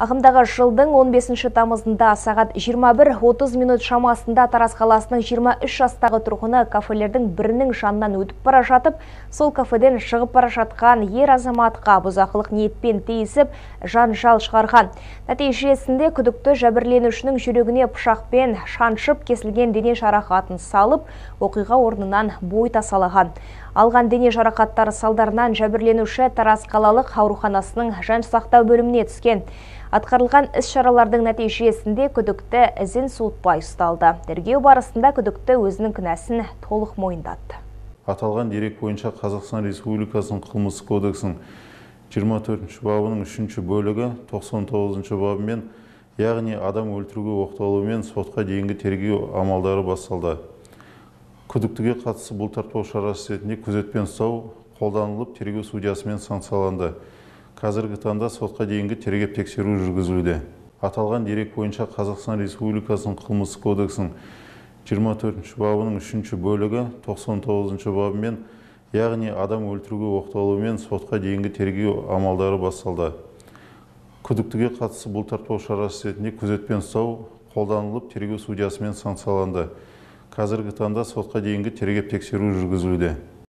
Ағымдағы жылдың 15 тамызында сағат 21.30 минут шамасында Тараз қаласының 23 жастағы тұрғыны кафелердің бірінің жанынан өтіп бара жатып, сол кафеден шығып бара жатқан ер азаматқа бұзақылық ниетпен тиісіп, жанжал шығарған. Нәтижесінде күдікті жәбірленушінің жүрегіне пышақпен шаншып кесілген дене жарақатын салып, оқиға орнынан бой тасалаған. Алған дене жарақаттары салдарынан жәбірленуші Тараз қалалық ауруханасының жан сақтау бөліміне түскен. Атқарылған іс-шаралардың нәтижесінде күдікті ізін суытпай ұсталды. Тергеу барысында күдікті өзінің кінәсін толық мойындатты. Аталған дерек бойынша Қазақстан Республикасының қылмыстық кодексінің 24 бабының 3 бөлігі 99 бабымен яғни адам өлтіруге оқталуымен сотқа дейінгі тергеу амалдары басталды күдіктіге қатысты бұлтартпау шарасы ретінде күзетпен ұстау қолданылып тергеу судьясымен санкцияланды қазіргі таңда сотқа дейінгі тергеп тексеру жүргізілуде. Аталған дерек бойынша қазақстан республикасының қылмыстық кодексінің 24 бабының үшінші бөлігі 99 бабымен яғни адам өлтіруге оқталуымен сотқа дейінгі тергеу амалдары басталды. Күдіктіге қатысты бұлтартпау шарасы ретінде күзетпен ұстау қолданылып тергеу судьясымен санкцияланды. Қазіргі таңда сотқа дейінгі тергеп тексеру жүргізілуде.